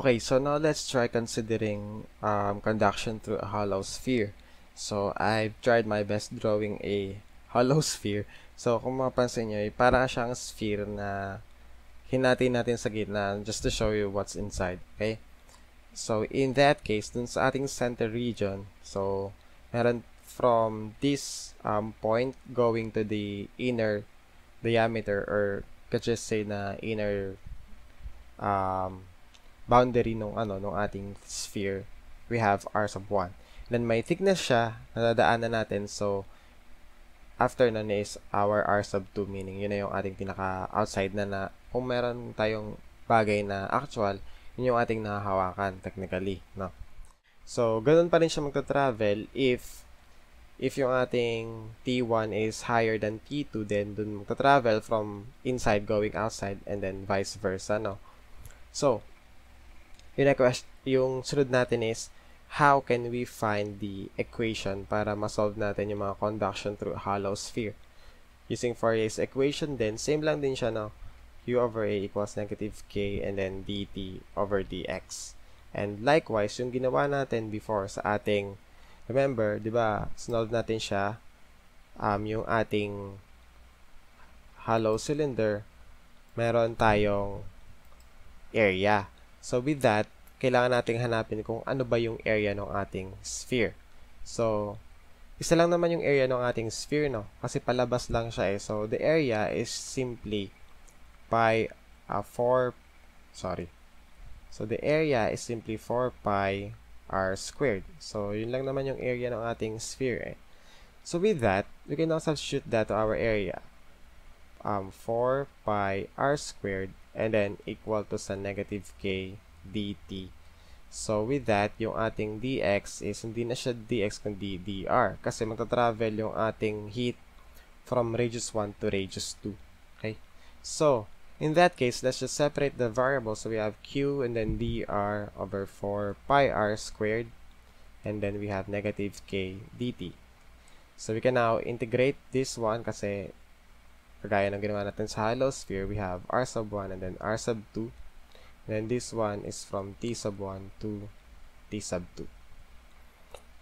Okay, so now let's try considering um, conduction through a hollow sphere. So, I've tried my best drawing a hollow sphere. So, kung mapansin nyo, eh, para siyang sphere na hinati natin sa gitna just to show you what's inside. Okay? So, in that case, dun sa ating center region, so, meron from this um, point going to the inner diameter or could just say na inner um, boundary nung ano nung ating sphere we have r sub 1 then may thickness siya nadadaanan natin. So after nun is our r sub 2 meaning yun na yung ating pinaka outside na na kung meron tayong bagay na actual yun yung ating nahahawakan technically no? So ganun pa rin siya magta-travel if if yung ating T1 is higher than T2 then dun magta-travel from inside going outside and then vice versa no? So yung, question, yung sunod natin is, how can we find the equation para ma-solve natin yung mga conduction through a hollow sphere? Using Fourier's equation then, same lang din siya, no? u over a equals negative k and then dt over dx. And likewise, yung ginawa natin before sa ating, remember, di ba, solve natin siya, um, yung ating hollow cylinder, meron tayong area. So, with that, kailangan nating hanapin kung ano ba yung area ng ating sphere. So, isa lang naman yung area ng ating sphere, no? Kasi palabas lang siya eh. So, the area is simply pi uh, 4, sorry. So, the area is simply 4 pi r squared. So, yun lang naman yung area ng ating sphere eh. So, with that, we can now substitute that to our area. Um, 4 pi r squared and then equal to sa negative k dt. So, with that, yung ating dx is hindi na siya dx kundi dr kasi magta-travel yung ating heat from radius 1 to radius 2. Okay? So, in that case, let's just separate the variables. So, we have q and then dr over 4 pi r squared and then we have negative k dt. So, we can now integrate this one kasi kagaya ng ginawa natin sa hollow sphere, we have r sub 1 and then r sub 2. Then this one is from t sub 1 to t sub 2.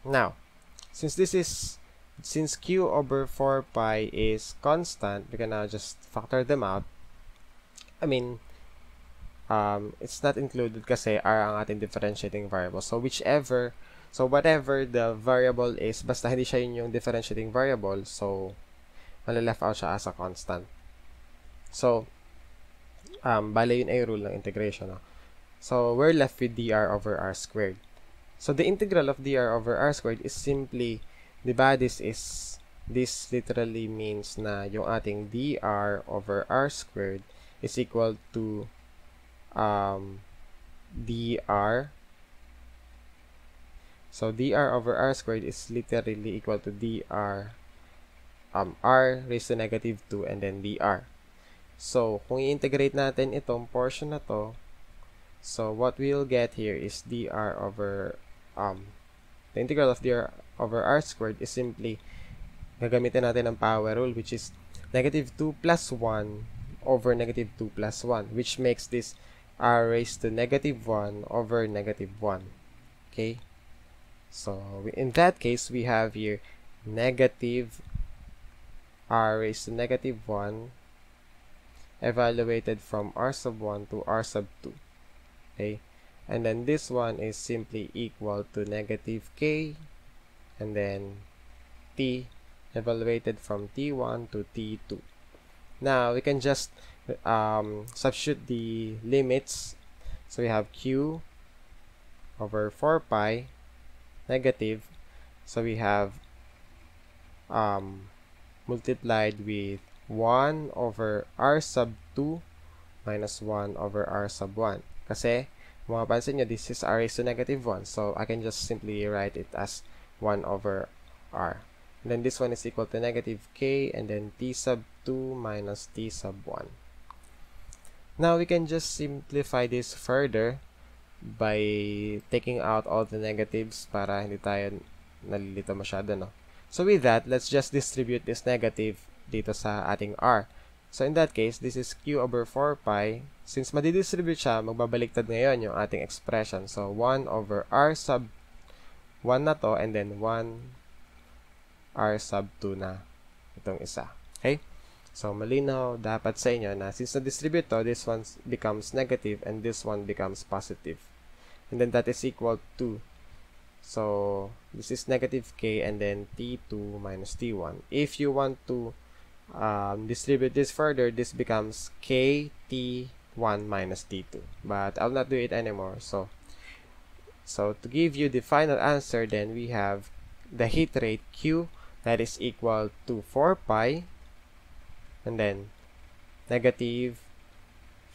Now, since this is since q over 4 pi is constant, we can now just factor them out. I mean, um, it's not included kasi r ang ating differentiating variable. So, whichever, so whatever the variable is, basta hindi siya yun yung differentiating variable, so, malileft out siya as a constant. So, um, bale yun ay rule ng integration. No? So, we're left with dr over r squared. So, the integral of dr over r squared is simply, di ba, this is, this literally means na yung ating dr over r squared is equal to um, dr so dr over r squared is literally equal to dr um, r raised to negative 2 and then dr. So, kung i-integrate natin itong portion na to, so what we'll get here is dr over, um, the integral of dr over r squared is simply, gagamitin natin ang power rule which is negative 2 plus 1 over negative 2 plus 1 which makes this r raised to negative 1 over negative 1. Okay? So, in that case, we have here negative r raised to negative 1 evaluated from r sub 1 to r sub 2. Okay? And then this one is simply equal to negative k and then t evaluated from t1 to t2. Now, we can just um, substitute the limits. So, we have q over 4 pi negative. So, we have um, multiplied with 1 over r sub 2 minus 1 over r sub 1. Kasi, kung mapapansin nyo, this is r raised to negative 1. So, I can just simply write it as 1 over r. And then this one is equal to negative k and then t sub 2 minus t sub 1. Now, we can just simplify this further by taking out all the negatives para hindi tayo nalilito masyado, no? So with that, let's just distribute this negative dito sa ating r. So, in that case, this is q over 4 pi. Since madidistribute siya, magbabaliktad ngayon yung ating expression. So, 1 over r sub 1 na to, and then 1 r sub 2 na itong isa. Okay? So, malinaw dapat sa inyo na since na-distribute to, this one becomes negative and this one becomes positive. And then that is equal to, so, this is negative k and then t2 minus t1. If you want to um, distribute this further, this becomes k t1 minus t2. But I'll not do it anymore. So, so to give you the final answer, then we have the heat rate Q that is equal to 4 pi and then negative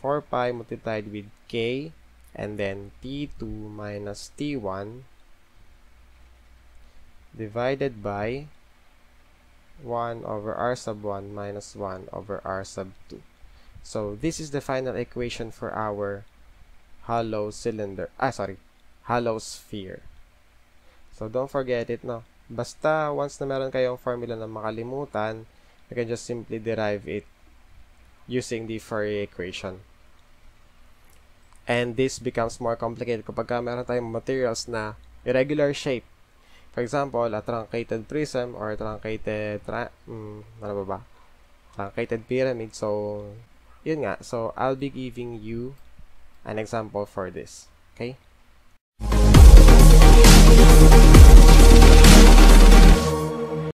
4 pi multiplied with k and then t2 minus t1 divided by 1 over r sub 1 minus 1 over r sub 2. So, this is the final equation for our hollow cylinder. Ah, sorry. Hollow sphere. So, don't forget it, no? Basta, once na meron kayong formula na makalimutan, you can just simply derive it using the Fourier equation. And this becomes more complicated kapag meron tayong materials na irregular shape. For example, a truncated prism or a truncated, tra um, ano ba ba? Truncated pyramid. So, yun nga. So, I'll be giving you an example for this. Okay?